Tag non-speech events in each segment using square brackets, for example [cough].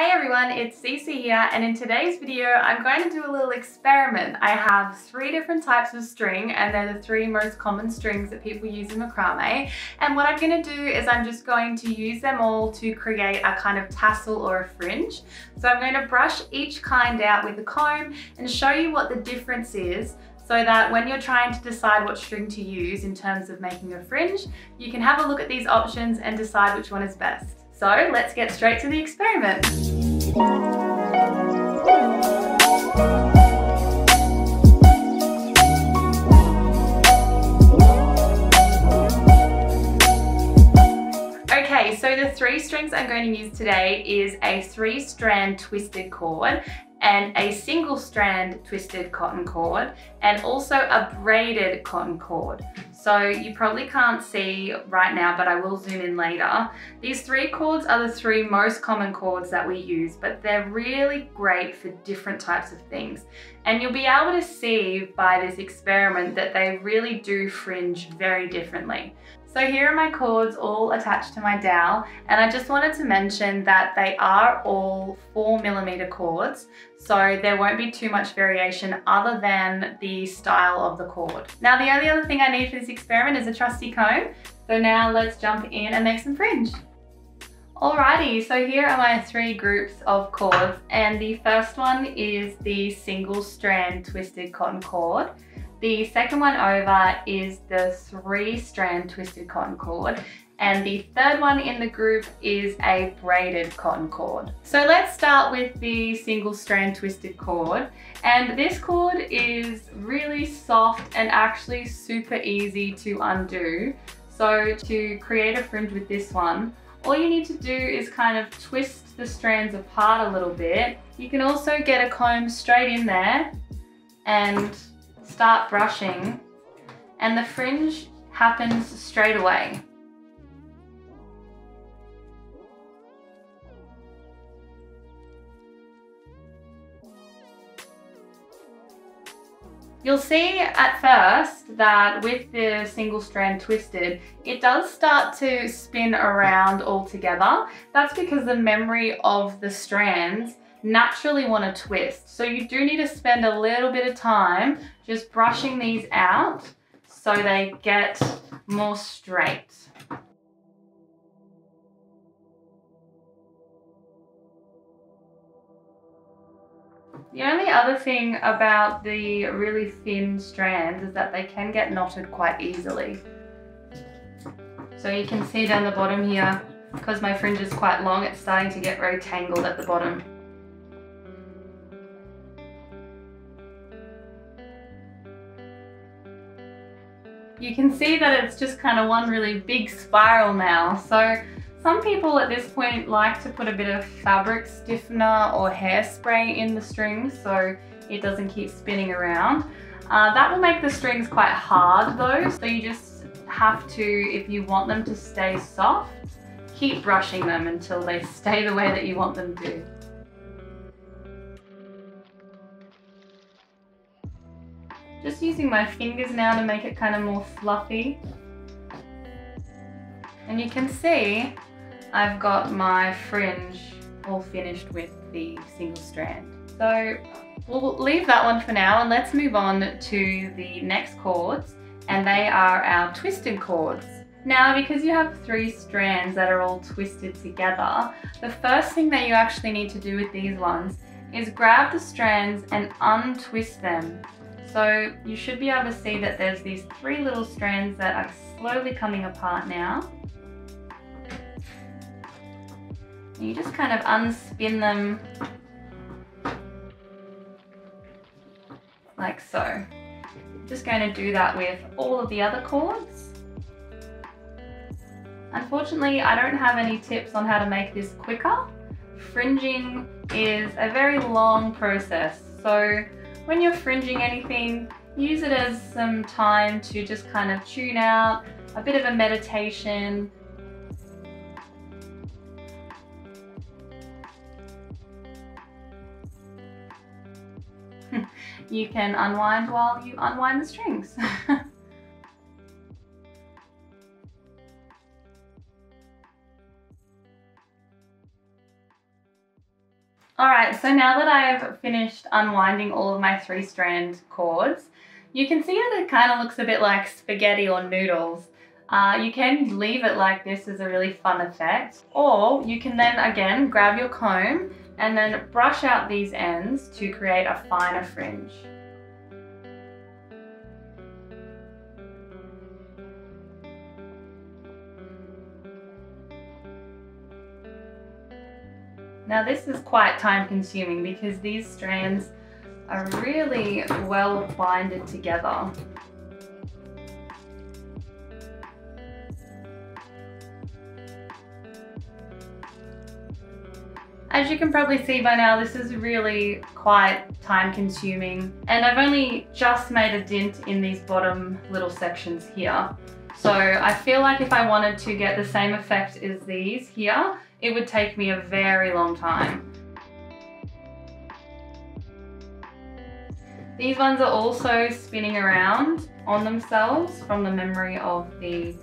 Hey everyone, it's Cece here and in today's video I'm going to do a little experiment. I have three different types of string and they're the three most common strings that people use in macrame and what I'm going to do is I'm just going to use them all to create a kind of tassel or a fringe. So I'm going to brush each kind out with a comb and show you what the difference is so that when you're trying to decide what string to use in terms of making a fringe, you can have a look at these options and decide which one is best. So let's get straight to the experiment. Okay, so the three strings I'm going to use today is a three strand twisted cord and a single strand twisted cotton cord and also a braided cotton cord. So you probably can't see right now, but I will zoom in later. These three cords are the three most common cords that we use, but they're really great for different types of things. And you'll be able to see by this experiment that they really do fringe very differently. So here are my cords all attached to my dowel and I just wanted to mention that they are all four millimeter cords so there won't be too much variation other than the style of the cord. Now the only other thing I need for this experiment is a trusty comb so now let's jump in and make some fringe. Alrighty, so here are my three groups of cords and the first one is the single strand twisted cotton cord. The second one over is the three strand twisted cotton cord and the third one in the group is a braided cotton cord. So let's start with the single strand twisted cord and this cord is really soft and actually super easy to undo. So to create a fringe with this one, all you need to do is kind of twist the strands apart a little bit. You can also get a comb straight in there and start brushing and the fringe happens straight away. You'll see at first that with the single strand twisted, it does start to spin around all together. That's because the memory of the strands naturally want to twist. So you do need to spend a little bit of time just brushing these out so they get more straight. The only other thing about the really thin strands is that they can get knotted quite easily. So you can see down the bottom here, because my fringe is quite long, it's starting to get very tangled at the bottom. You can see that it's just kind of one really big spiral now. So some people at this point like to put a bit of fabric stiffener or hairspray in the strings so it doesn't keep spinning around. Uh, that will make the strings quite hard though, so you just have to, if you want them to stay soft, keep brushing them until they [laughs] stay the way that you want them to. Just using my fingers now to make it kind of more fluffy. And you can see I've got my fringe all finished with the single strand. So we'll leave that one for now and let's move on to the next cords and they are our twisted cords. Now, because you have three strands that are all twisted together, the first thing that you actually need to do with these ones is grab the strands and untwist them so you should be able to see that there's these three little strands that are slowly coming apart now. You just kind of unspin them like so. Just going to do that with all of the other cords. Unfortunately, I don't have any tips on how to make this quicker. Fringing is a very long process, so when you're fringing anything, use it as some time to just kind of tune out, a bit of a meditation. [laughs] you can unwind while you unwind the strings. [laughs] Alright, so now that I've finished unwinding all of my three strand cords, you can see that it kind of looks a bit like spaghetti or noodles. Uh, you can leave it like this as a really fun effect, or you can then again grab your comb and then brush out these ends to create a finer fringe. Now this is quite time consuming because these strands are really well binded together. As you can probably see by now, this is really quite time consuming and I've only just made a dent in these bottom little sections here. So I feel like if I wanted to get the same effect as these here, it would take me a very long time. These ones are also spinning around on themselves from the memory of the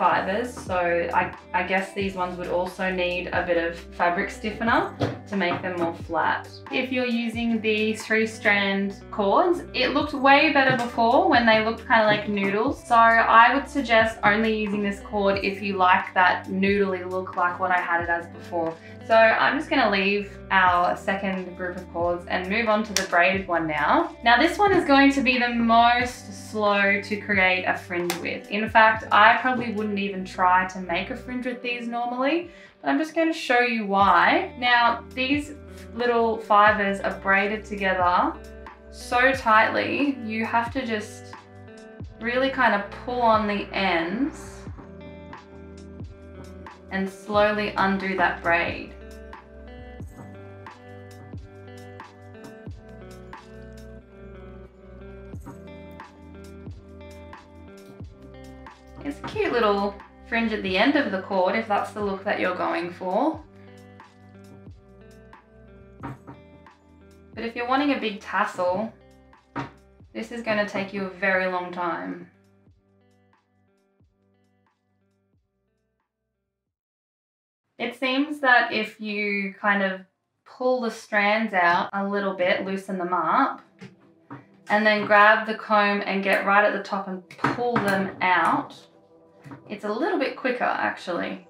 fibers. So I, I guess these ones would also need a bit of fabric stiffener to make them more flat. If you're using the three strand cords, it looked way better before when they looked kind of like noodles. So I would suggest only using this cord if you like that noodly look like what I had it as before. So I'm just gonna leave our second group of cords and move on to the braided one now. Now this one is going to be the most slow to create a fringe with. In fact, I probably wouldn't even try to make a fringe with these normally, but I'm just gonna show you why. Now, these little fibers are braided together so tightly, you have to just really kind of pull on the ends and slowly undo that braid. It's a cute little fringe at the end of the cord if that's the look that you're going for. But if you're wanting a big tassel, this is going to take you a very long time. It seems that if you kind of pull the strands out a little bit, loosen them up, and then grab the comb and get right at the top and pull them out, it's a little bit quicker actually.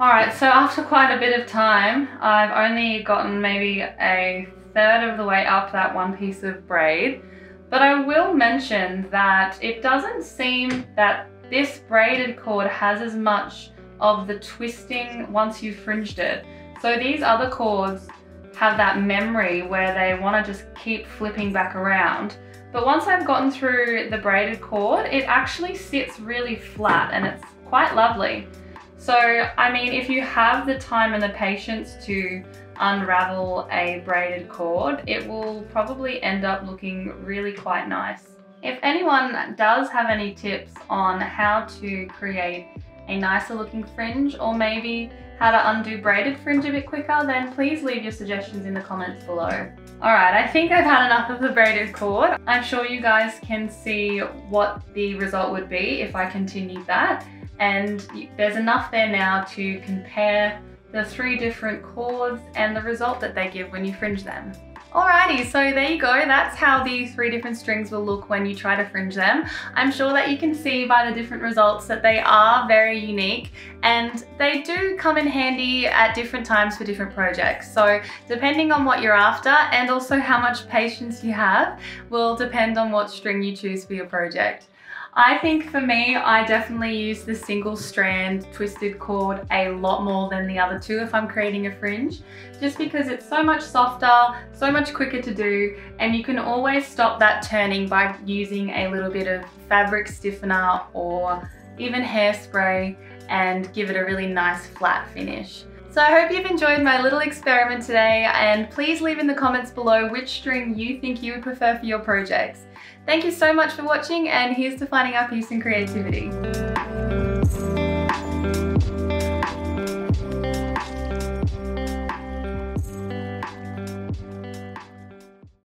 Alright, so after quite a bit of time, I've only gotten maybe a third of the way up that one piece of braid, but I will mention that it doesn't seem that this braided cord has as much of the twisting once you've fringed it. So these other cords have that memory where they want to just keep flipping back around. But once I've gotten through the braided cord, it actually sits really flat and it's quite lovely. So, I mean, if you have the time and the patience to unravel a braided cord, it will probably end up looking really quite nice. If anyone does have any tips on how to create a nicer looking fringe or maybe how to undo braided fringe a bit quicker, then please leave your suggestions in the comments below. Alright, I think I've had enough of the braided cord. I'm sure you guys can see what the result would be if I continued that. And there's enough there now to compare the three different cords and the result that they give when you fringe them. Alrighty, so there you go. That's how the three different strings will look when you try to fringe them. I'm sure that you can see by the different results that they are very unique and they do come in handy at different times for different projects. So depending on what you're after and also how much patience you have will depend on what string you choose for your project. I think for me, I definitely use the single strand twisted cord a lot more than the other two if I'm creating a fringe, just because it's so much softer, so much quicker to do, and you can always stop that turning by using a little bit of fabric stiffener or even hairspray and give it a really nice flat finish. So I hope you've enjoyed my little experiment today and please leave in the comments below which string you think you would prefer for your projects. Thank you so much for watching and here's to finding our peace and creativity.